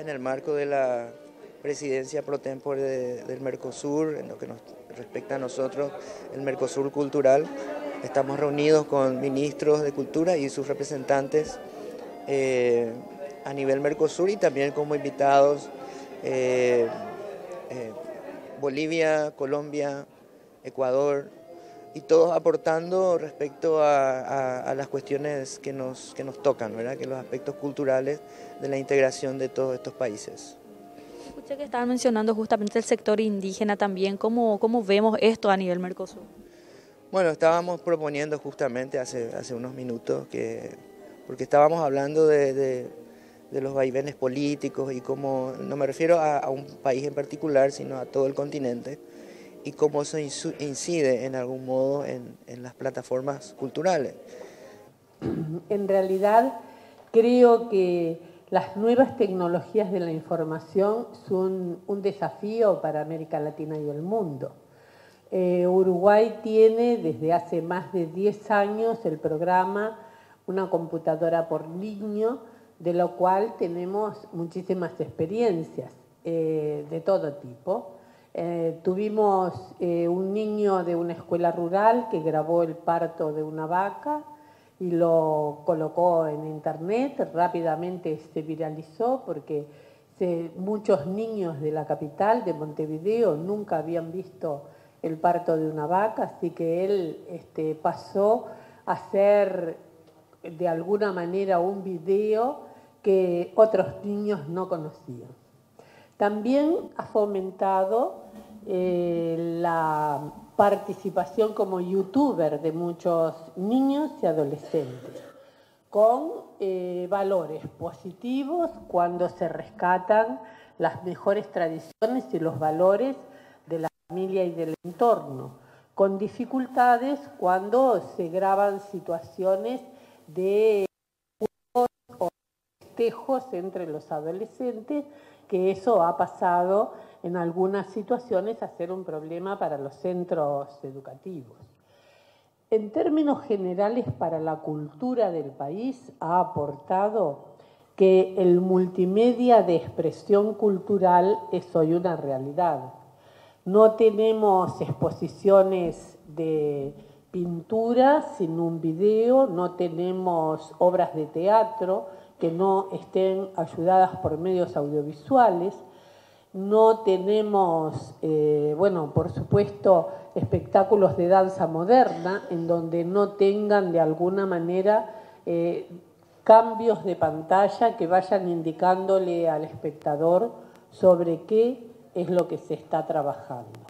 En el marco de la presidencia pro tempore del Mercosur, en lo que nos respecta a nosotros, el Mercosur cultural, estamos reunidos con ministros de cultura y sus representantes eh, a nivel Mercosur y también como invitados eh, eh, Bolivia, Colombia, Ecuador, y todos aportando respecto a, las cuestiones que nos, que nos tocan, ¿verdad? que los aspectos culturales de la integración de todos estos países. Escuché que estaban mencionando justamente el sector indígena también, ¿cómo, cómo vemos esto a nivel Mercosur? Bueno, estábamos proponiendo justamente hace, hace unos minutos que, porque estábamos hablando de, los vaivenes políticos y cómo, no me refiero a un país en particular, sino a todo el continente, y cómo eso incide en algún modo en, las plataformas culturales. En realidad creo que las nuevas tecnologías de la información son un desafío para América Latina y el mundo. Eh, Uruguay tiene desde hace más de 10 años el programa Una computadora por niño, de lo cual tenemos muchísimas experiencias eh, de todo tipo. Eh, tuvimos eh, un niño de una escuela rural que grabó el parto de una vaca y lo colocó en internet, rápidamente se viralizó porque muchos niños de la capital, de Montevideo, nunca habían visto el parto de una vaca, así que él este, pasó a hacer de alguna manera un video que otros niños no conocían. También ha fomentado eh, la participación como youtuber de muchos niños y adolescentes, con eh, valores positivos cuando se rescatan las mejores tradiciones y los valores de la familia y del entorno, con dificultades cuando se graban situaciones de entre los adolescentes, que eso ha pasado en algunas situaciones a ser un problema para los centros educativos. En términos generales, para la cultura del país ha aportado que el multimedia de expresión cultural es hoy una realidad. No tenemos exposiciones de pintura sin un video, no tenemos obras de teatro que no estén ayudadas por medios audiovisuales no tenemos, eh, bueno, por supuesto, espectáculos de danza moderna en donde no tengan de alguna manera eh, cambios de pantalla que vayan indicándole al espectador sobre qué es lo que se está trabajando.